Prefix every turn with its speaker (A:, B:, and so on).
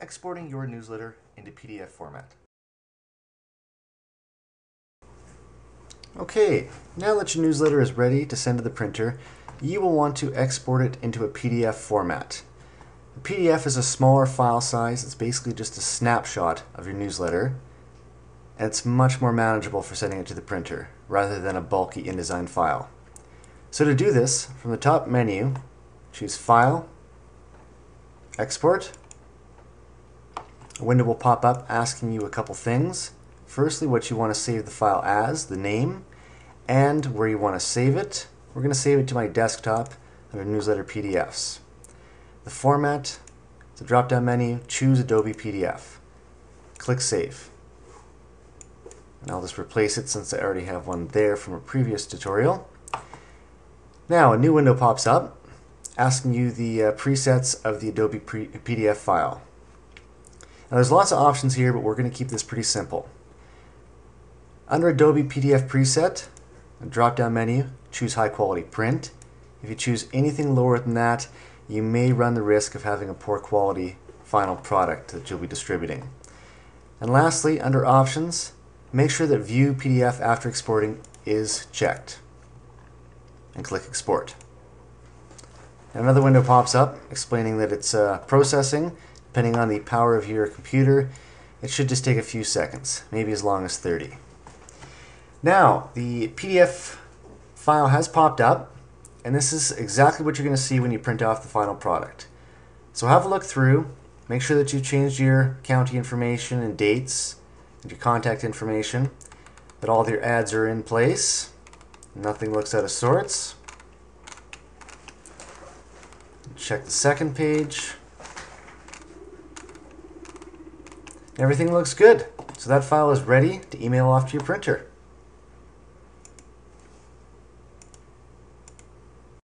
A: exporting your newsletter into PDF format. Okay, now that your newsletter is ready to send to the printer, you will want to export it into a PDF format. PDF is a smaller file size, it's basically just a snapshot of your newsletter, and it's much more manageable for sending it to the printer, rather than a bulky InDesign file. So to do this, from the top menu, choose File, Export, a window will pop up asking you a couple things. Firstly, what you want to save the file as, the name, and where you want to save it. We're going to save it to my desktop under Newsletter PDFs. The format, the drop-down menu, choose Adobe PDF. Click Save. And I'll just replace it since I already have one there from a previous tutorial. Now a new window pops up asking you the uh, presets of the Adobe PDF file. Now there's lots of options here, but we're going to keep this pretty simple. Under Adobe PDF preset, drop-down menu, choose high quality print. If you choose anything lower than that, you may run the risk of having a poor quality final product that you'll be distributing. And lastly, under options, make sure that view PDF after exporting is checked. And click export. Another window pops up explaining that it's uh, processing Depending on the power of your computer, it should just take a few seconds, maybe as long as 30. Now, the PDF file has popped up, and this is exactly what you're going to see when you print off the final product. So have a look through, make sure that you've changed your county information and dates, and your contact information, that all your ads are in place, nothing looks out of sorts. Check the second page. Everything looks good. So that file is ready to email off to your printer.